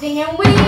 frosting and we